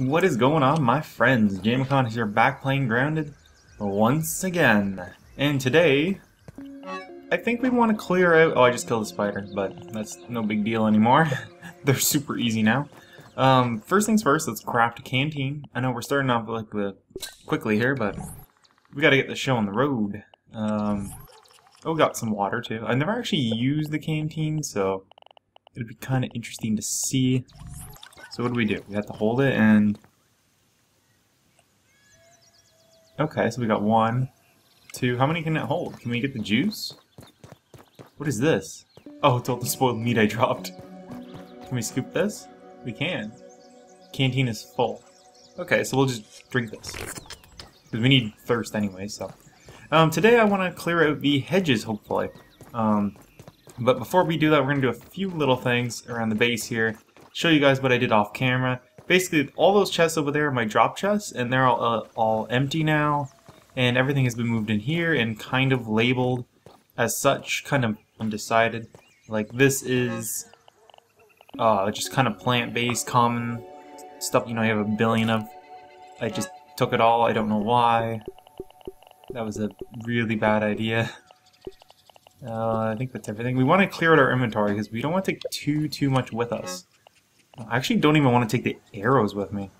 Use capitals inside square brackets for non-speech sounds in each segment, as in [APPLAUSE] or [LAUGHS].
What is going on, my friends? Jamicon is here back playing Grounded once again. And today, I think we want to clear out... Oh, I just killed a spider, but that's no big deal anymore. [LAUGHS] They're super easy now. Um, first things first, let's craft a canteen. I know we're starting off like the quickly here, but we got to get the show on the road. Um, oh, we got some water too. I never actually used the canteen, so it'd be kind of interesting to see. So what do we do? We have to hold it and... Okay, so we got one, two... How many can it hold? Can we get the juice? What is this? Oh, it's all the spoiled meat I dropped. Can we scoop this? We can. Canteen is full. Okay, so we'll just drink this. Because we need thirst anyway, so... Um, today I want to clear out the hedges, hopefully. Um, but before we do that, we're going to do a few little things around the base here show you guys what I did off camera. Basically, all those chests over there are my drop chests, and they're all, uh, all empty now, and everything has been moved in here and kind of labeled as such, kind of undecided. Like, this is uh, just kind of plant-based, common stuff, you know, you have a billion of. I just took it all, I don't know why. That was a really bad idea. Uh, I think that's everything. We want to clear out our inventory because we don't want to take too, too much with us. I actually don't even want to take the arrows with me.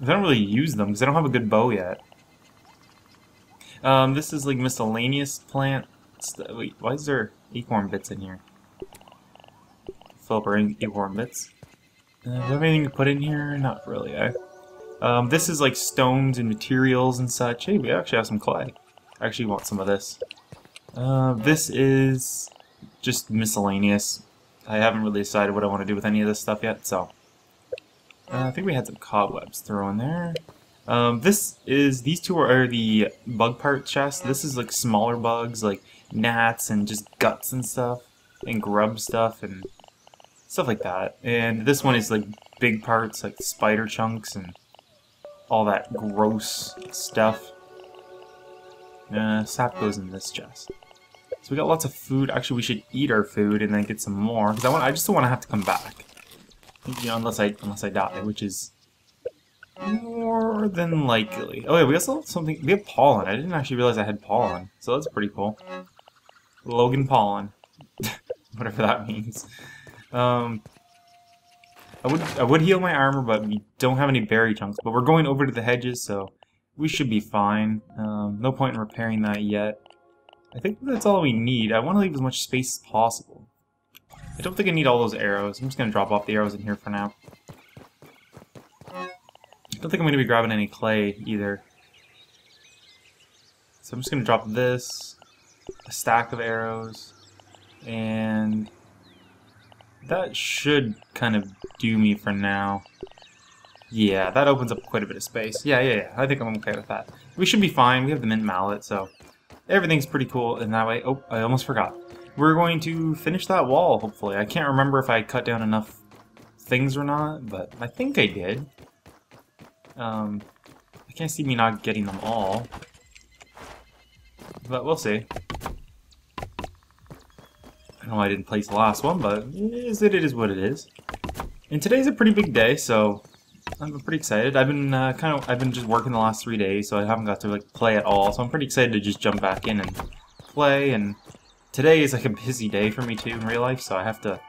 I don't really use them because I don't have a good bow yet. Um, this is like miscellaneous plant. Wait, why is there acorn bits in here? Fill up our acorn bits. Uh, do I have anything to put in here? Not really, eh? Um, this is like stones and materials and such. Hey, we actually have some clay. I actually want some of this. Uh, this is just miscellaneous. I haven't really decided what I want to do with any of this stuff yet, so... Uh, I think we had some cobwebs thrown there. Um, this is, these two are the bug part chests. This is like smaller bugs, like gnats and just guts and stuff, and grub stuff and stuff like that. And this one is like big parts, like spider chunks and all that gross stuff. Uh, sap goes in this chest. So we got lots of food. Actually, we should eat our food and then get some more because I want. I just don't want to have to come back. You know, unless I unless I die, which is more than likely. Oh yeah, we also have something. We have pollen. I didn't actually realize I had pollen, so that's pretty cool. Logan pollen, [LAUGHS] whatever that means. Um, I would I would heal my armor, but we don't have any berry chunks. But we're going over to the hedges, so we should be fine. Um, no point in repairing that yet. I think that's all we need. I want to leave as much space as possible. I don't think I need all those arrows. I'm just going to drop off the arrows in here for now. I don't think I'm going to be grabbing any clay either. So I'm just going to drop this, a stack of arrows, and that should kind of do me for now. Yeah, that opens up quite a bit of space. Yeah, yeah, yeah. I think I'm okay with that. We should be fine. We have the mint mallet, so everything's pretty cool in that way. Oh, I almost forgot. We're going to finish that wall, hopefully. I can't remember if I cut down enough things or not, but I think I did. Um, I can't see me not getting them all. But we'll see. I know I didn't place the last one, but it is, it is what it is. And today's a pretty big day, so I'm pretty excited. I've been uh, kind of I've been just working the last three days, so I haven't got to like play at all. So I'm pretty excited to just jump back in and play. And today is like a busy day for me too in real life, so I have to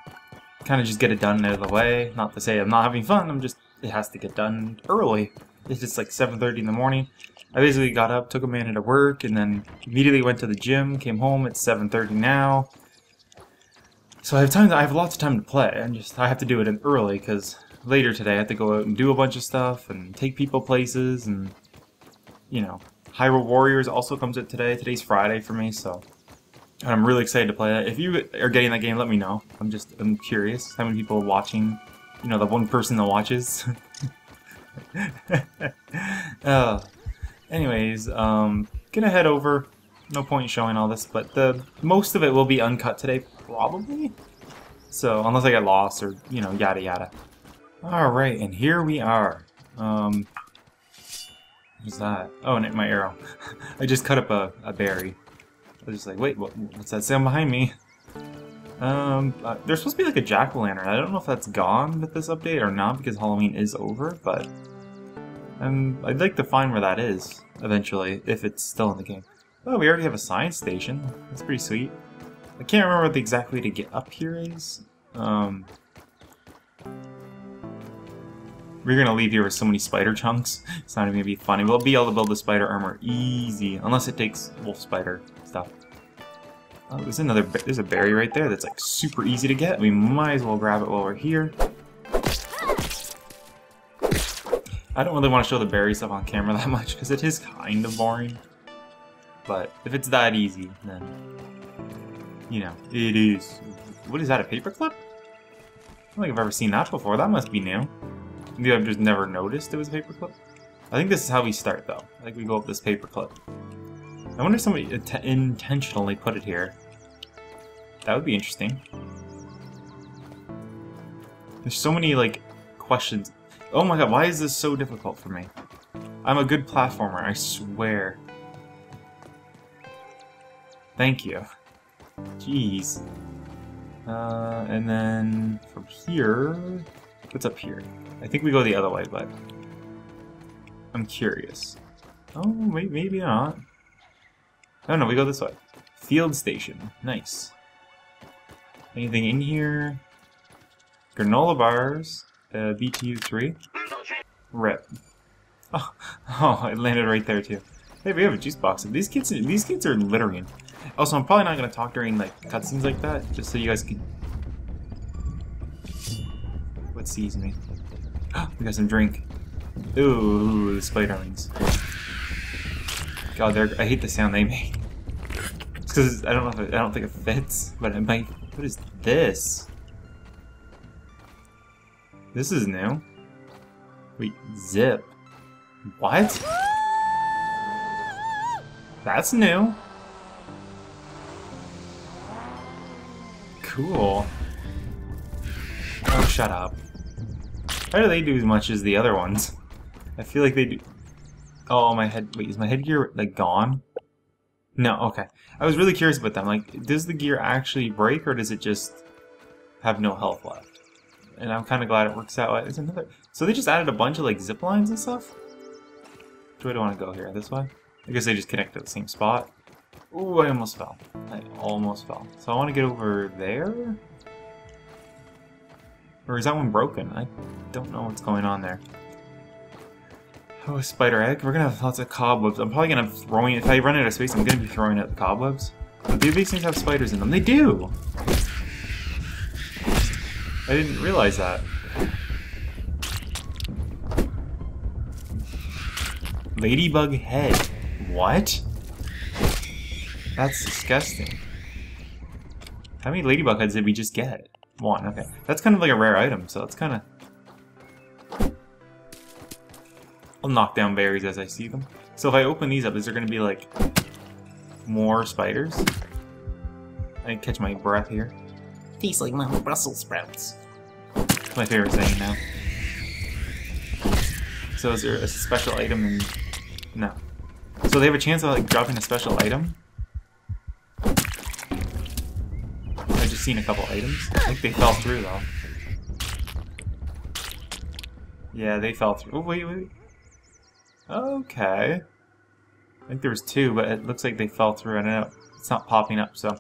kind of just get it done out of the way. Not to say I'm not having fun. I'm just it has to get done early. It's just like 7:30 in the morning. I basically got up, took a minute to work, and then immediately went to the gym. Came home. It's 7:30 now. So I have time. To, I have lots of time to play, and just I have to do it in early because later today. I have to go out and do a bunch of stuff and take people places and, you know, Hyrule Warriors also comes out today. Today's Friday for me, so I'm really excited to play that. If you are getting that game, let me know. I'm just, I'm curious how many people are watching, you know, the one person that watches. [LAUGHS] uh, anyways, um, gonna head over. No point showing all this, but the most of it will be uncut today, probably. So, unless I get lost or, you know, yada yada. Alright, and here we are. Um, what's that? Oh, and my arrow. [LAUGHS] I just cut up a, a berry. I was just like, wait, what, what's that sound behind me? Um, uh, there's supposed to be like a jack-o'-lantern. I don't know if that's gone with this update or not because Halloween is over, but um, I'd like to find where that is eventually, if it's still in the game. Oh, we already have a science station. That's pretty sweet. I can't remember what the exact way to get up here is. Um, we're gonna leave here with so many spider chunks. It's not even gonna be funny. We'll be able to build the spider armor easy, unless it takes wolf spider stuff. Oh, there's another. There's a berry right there that's like super easy to get. We might as well grab it while we're here. I don't really want to show the berry stuff on camera that much because it is kind of boring. But if it's that easy, then you know it is. What is that? A paperclip? I don't think I've ever seen that before. That must be new. Maybe I've just never noticed it was a paperclip. I think this is how we start, though. I think we go up this paperclip. I wonder if somebody intentionally put it here. That would be interesting. There's so many, like, questions. Oh my god, why is this so difficult for me? I'm a good platformer, I swear. Thank you. Jeez. Uh, and then from here, what's up here? I think we go the other way, but I'm curious. Oh, wait, maybe not. Oh no, we go this way. Field station. Nice. Anything in here? Granola bars. Uh, BTU3. Rip. [LAUGHS] Oh, oh, it landed right there too. Hey, we have a juice box. These kids, these kids are littering. Also, I'm probably not gonna talk during like cutscenes like that, just so you guys can. What sees me? [GASPS] we got some drink. Ooh, the spiderlings. God, they're, I hate the sound they make. It's because I don't know if it, I don't think it fits, but it might. What is this? This is new. Wait, zip. What? That's new. Cool. Oh, shut up. How do they do as much as the other ones? I feel like they do... Oh, my head... Wait, is my headgear, like, gone? No, okay. I was really curious about them. Like, does the gear actually break, or does it just have no health left? And I'm kind of glad it works out. There's another... So they just added a bunch of, like, zip lines and stuff? Way do I want to go here? This way? I guess they just connect to the same spot. Ooh, I almost fell. I almost fell. So I want to get over there? Or is that one broken? I don't know what's going on there. Oh, spider egg. We're gonna have lots of cobwebs. I'm probably gonna throwing if I run out of space, I'm gonna be throwing out the cobwebs. But do these things have spiders in them? They do! I didn't realize that. Ladybug head. What? That's disgusting. How many ladybug heads did we just get? One, okay. That's kind of like a rare item, so it's kind of... I'll knock down berries as I see them. So if I open these up, is there going to be, like, more spiders? I catch my breath here. Tastes like my Brussels sprouts. That's my favorite saying now. So is there a special item in... No. So they have a chance of, like, dropping a special item? Seen a couple items. I think they fell through, though. Yeah, they fell through. Oh, wait, wait. Okay. I think there was two, but it looks like they fell through. I don't know it's not popping up, so...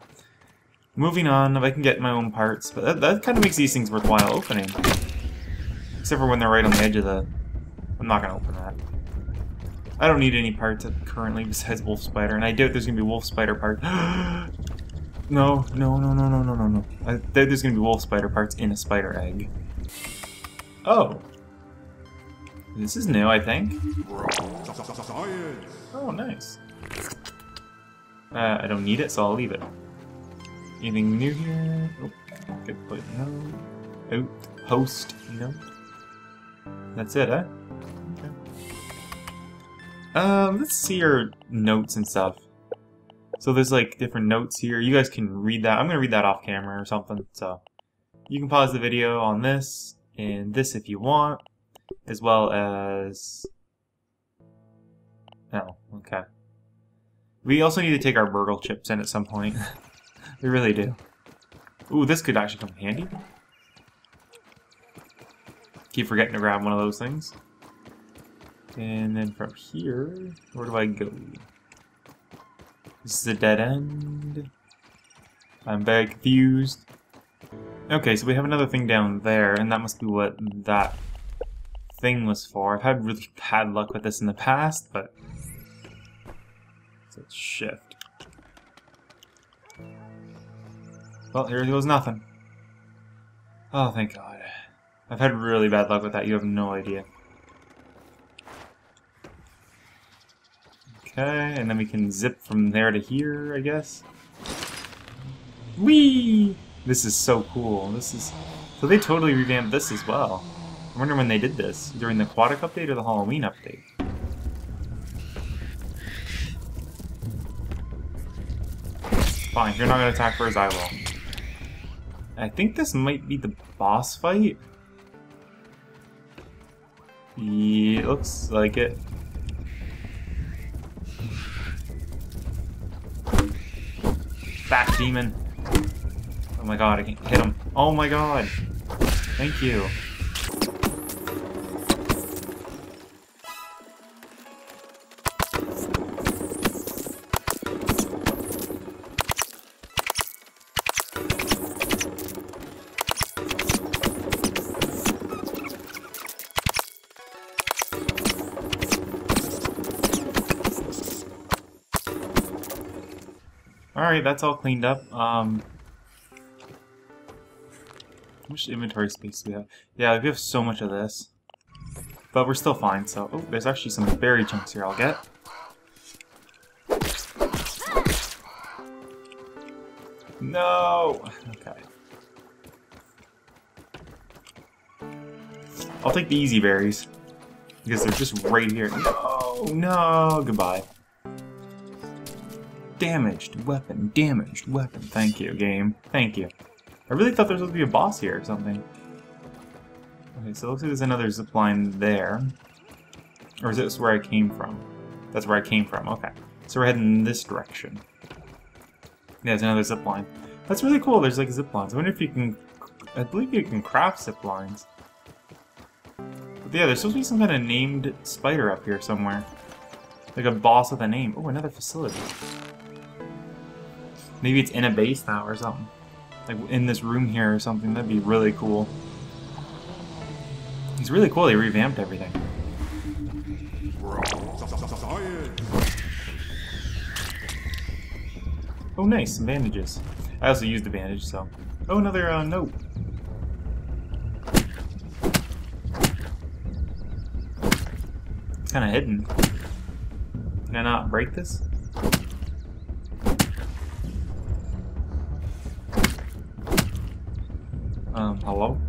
Moving on, if I can get my own parts. But that, that kind of makes these things worthwhile opening. Except for when they're right on the edge of the... I'm not going to open that. I don't need any parts currently besides Wolf Spider, and I doubt there's going to be Wolf Spider parts. [GASPS] No, no, no, no, no, no, no, no. I, there's gonna be wolf spider parts in a spider egg. Oh. This is new, I think. Oh, nice. Uh, I don't need it, so I'll leave it. Anything new here? Oh, good put no. Out. Post. No. That's it, huh? Okay. Um, let's see your notes and stuff. So there's like different notes here. You guys can read that. I'm going to read that off camera or something. So you can pause the video on this and this if you want, as well as... No, okay. We also need to take our BURG.L chips in at some point. [LAUGHS] we really do. Ooh, this could actually come handy. Keep forgetting to grab one of those things. And then from here, where do I go? This is a dead end. I'm very confused. Okay, so we have another thing down there, and that must be what that thing was for. I've had really bad luck with this in the past, but... Let's shift. Well, here goes nothing. Oh, thank God. I've had really bad luck with that, you have no idea. Okay, and then we can zip from there to here, I guess. Whee! This is so cool. This is... So they totally revamped this as well. I wonder when they did this. During the Aquatic update or the Halloween update? Fine, if you're not to attack first, I will. I think this might be the boss fight. Yeah, it looks like it. Back demon. Oh my god, I can't hit him. Oh my god. Thank you. Alright, that's all cleaned up. Um, how much inventory space do we have? Yeah, we have so much of this. But we're still fine, so... Oh, there's actually some berry chunks here I'll get. No! Okay. I'll take the easy berries. Because they're just right here. No! No! Goodbye. Damaged weapon, damaged weapon. Thank you, game. Thank you. I really thought there was supposed to be a boss here or something. Okay, so it looks like there's another zip line there. Or is this where I came from? That's where I came from, okay. So we're heading in this direction. Yeah, there's another zip line. That's really cool, there's like zip lines. I wonder if you can... I believe you can craft zip lines. But yeah, there's supposed to be some kind of named spider up here somewhere. Like a boss with a name. Oh, another facility. Maybe it's in a base now or something. Like in this room here or something. That'd be really cool. It's really cool they revamped everything. Oh nice, some bandages. I also used the bandage, so... Oh, another uh, note. It's kind of hidden. Can I not break this? Um, hello?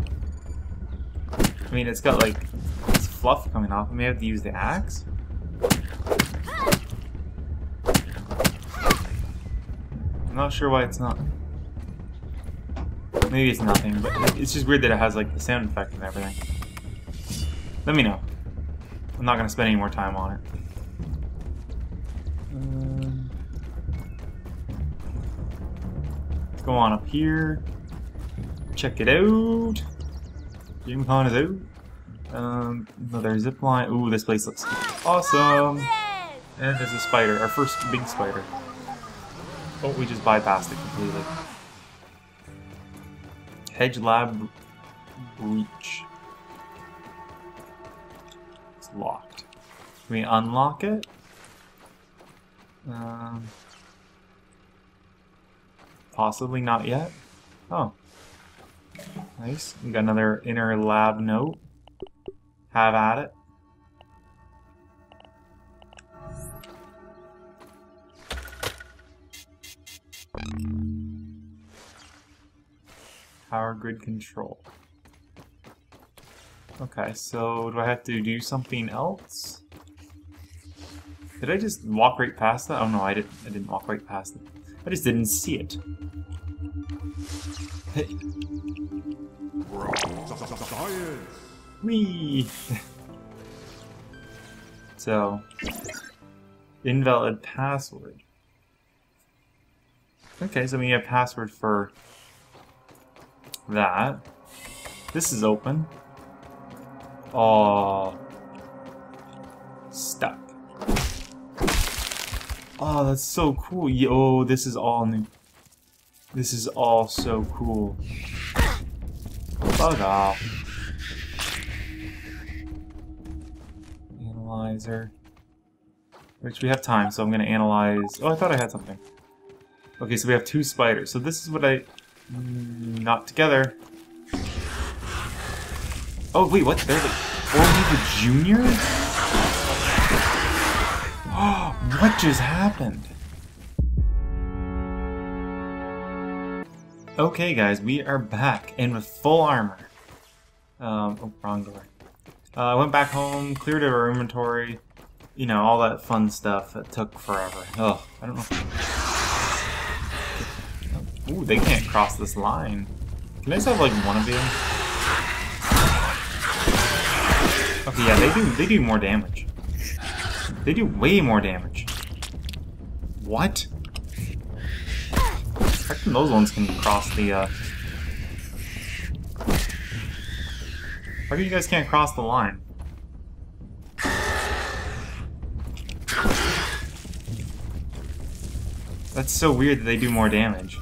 I mean, it's got, like, this fluff coming off. I may have to use the axe? I'm not sure why it's not. Maybe it's nothing, but it's just weird that it has, like, the sound effect and everything. Let me know. I'm not to spend any more time on it. Um, let's go on up here. Check it out. Gamecon is out. Um, another zip line. Ooh, this place looks awesome. And there's a spider, our first big spider. Oh, we just bypassed it completely. Hedge Lab Breach. It's locked. Can we unlock it? Um, possibly not yet. Oh. Nice. We got another inner lab note. Have at it. Power grid control. Okay, so do I have to do something else? Did I just walk right past that? Oh no, I didn't. I didn't walk right past it. I just didn't see it. Hey. Whee! [LAUGHS] so, invalid password. Okay, so we have password for that. This is open. Oh. Stuck. Oh, that's so cool. Yo, oh, this is all new. This is all so cool. Bug off. Analyzer. Which we have time, so I'm gonna analyze. Oh, I thought I had something. Okay, so we have two spiders. So this is what I. Mm, not together. Oh, wait, what? They're the. Orby the Junior? [GASPS] what just happened? Okay, guys, we are back and with full armor. Um, oh, wrong door. Uh, I went back home, cleared our inventory, you know, all that fun stuff that took forever. Ugh, I don't know. Ooh, they can't cross this line. Can I just have like one of you? Okay, yeah, they do they do more damage. They do way more damage. What? I reckon those ones can cross the, uh... How come you guys can't cross the line? That's so weird that they do more damage.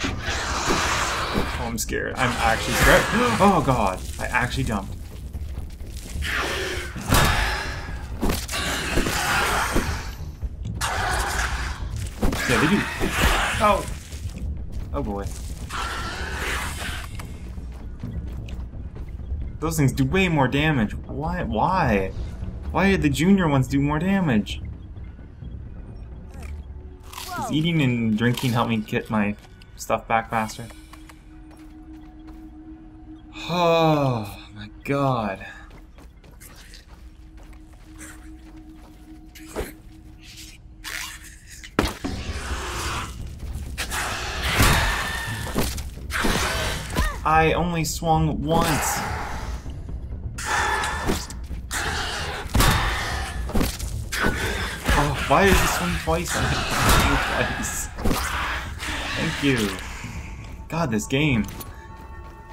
Oh, I'm scared. I'm actually scared. [GASPS] Oh god, I actually jumped. Yeah, they do. Oh! Oh boy. Those things do way more damage. Why? Why? Why did the junior ones do more damage? Does eating and drinking help me get my stuff back faster? Oh my god. I only swung once. Why did you swing twice? twice. Thank you. God, this game.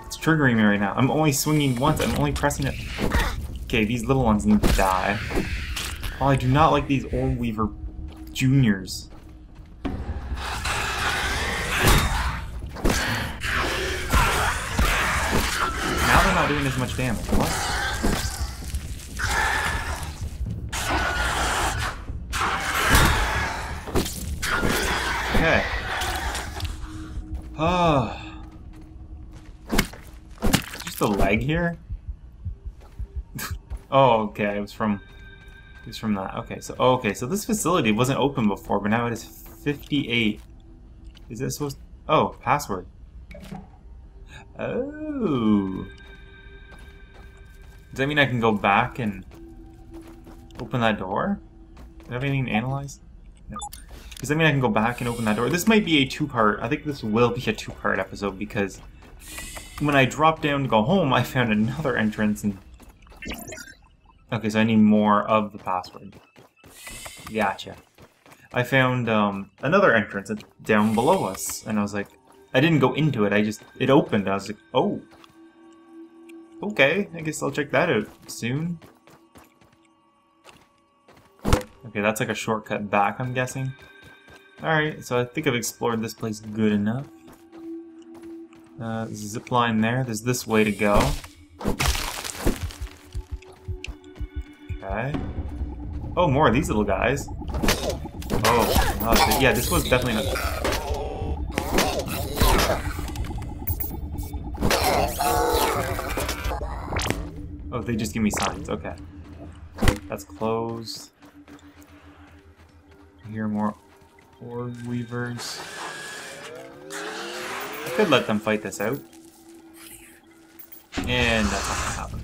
It's triggering me right now. I'm only swinging once. I'm only pressing it. Okay, these little ones need to die. Oh, I do not like these Orb Weaver juniors. Now they're not doing as much damage. What? Here? [LAUGHS] oh, okay. It was from... It was from that. Okay, so... Oh, okay, so this facility wasn't open before, but now it is 58. Is this supposed... Oh, password. Oh. Does that mean I can go back and open that door? Do I have anything to analyze? No. Does that mean I can go back and open that door? This might be a two-part. I think this will be a two-part episode because when I dropped down to go home, I found another entrance and... Okay, so I need more of the password. Gotcha. I found um, another entrance down below us, and I was like, I didn't go into it, I just, it opened, I was like, oh, Okay, I guess I'll check that out soon. Okay, that's like a shortcut back, I'm guessing. Alright, so I think I've explored this place good enough. Uh, zip line there. There's this way to go. Okay. Oh, more of these little guys. Oh, oh yeah, this was definitely not... Oh, they just give me signs. Okay. That's closed. Here more orb weavers. Could let them fight this out. And that's not gonna happen.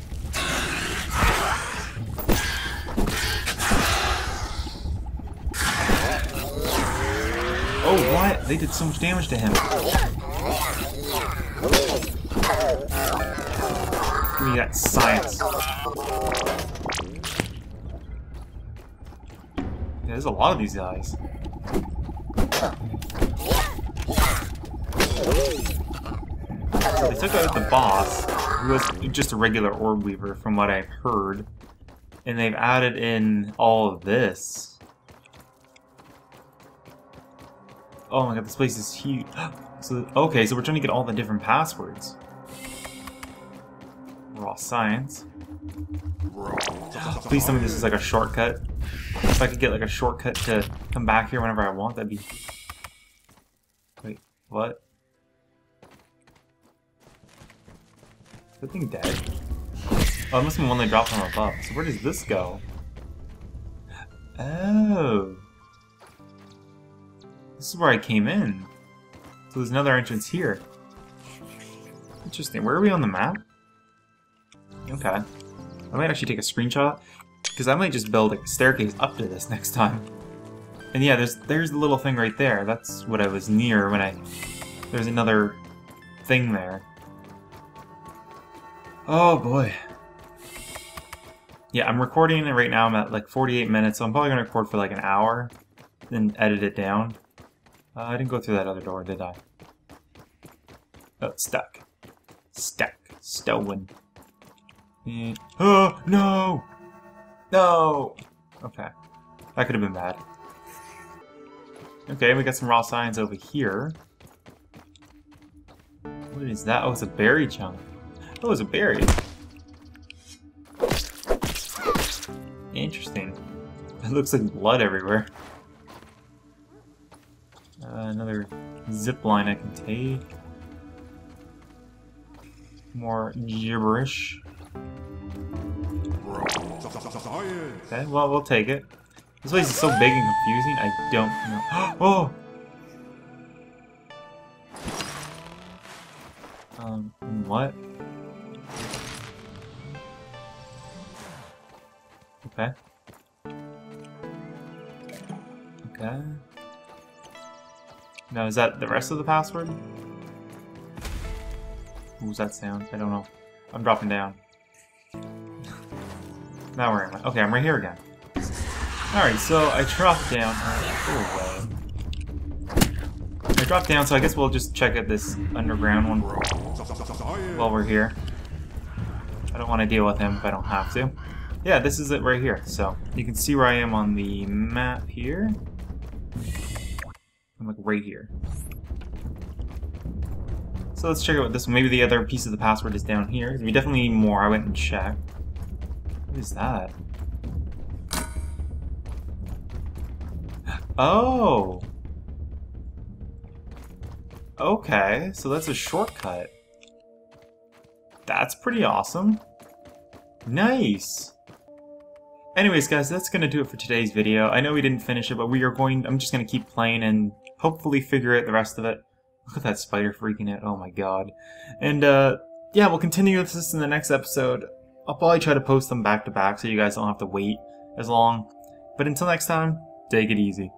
Oh, what? They did so much damage to him. Give me that science. There's a lot of these guys. Took out the boss, who was just a regular orb weaver from what I've heard. And they've added in all of this. Oh my god, this place is huge. [GASPS] So, okay, so we're trying to get all the different passwords. Raw science. [GASPS] Please tell me this is like a shortcut. If I could get like a shortcut to come back here whenever I want, that'd be... Wait, what? That thing dead? Oh, it must be one they dropped from above. So where does this go? Oh. This is where I came in. So there's another entrance here. Interesting. Where are we on the map? Okay. I might actually take a screenshot, because I might just build a staircase up to this next time. And yeah, there's there's the little thing right there. That's what I was near when I... There's another thing there. Oh boy. Yeah, I'm recording it right now. I'm at like 48 minutes, so I'm probably to record for like an hour, then edit it down. Uh, I didn't go through that other door, did I? Oh, stuck. Stuck. Stolen. Eh. Oh, no! No! Okay. That could have been bad. Okay, we got some raw signs over here. What is that? Oh, it's a berry chunk. Oh, it's a berry. Interesting. [LAUGHS] It looks like blood everywhere. Uh, another zip line I can take. More gibberish. Okay, well, we'll take it. This place is so big and confusing, I don't know. [GASPS] oh! Um, what? Okay. Okay. Now, is that the rest of the password? What was that sound? I don't know. I'm dropping down. now where am I? Okay, I'm right here again. Alright, so I dropped down. Uh, I dropped down, so I guess we'll just check out this underground one while we're here. I don't want to deal with him if I don't have to. Yeah, this is it right here. So, you can see where I am on the map here. I'm like right here. So let's check out this one. Maybe the other piece of the password is down here. We definitely need more. I went and checked. What is that? [GASPS] Oh! Okay, so that's a shortcut. That's pretty awesome. Nice! Anyways, guys, that's going to do it for today's video. I know we didn't finish it, but we are going... I'm just going to keep playing and hopefully figure out the rest of it. Look at that spider freaking out. Oh my god. And, uh, yeah, we'll continue with this in the next episode. I'll probably try to post them back to back so you guys don't have to wait as long. But until next time, take it easy.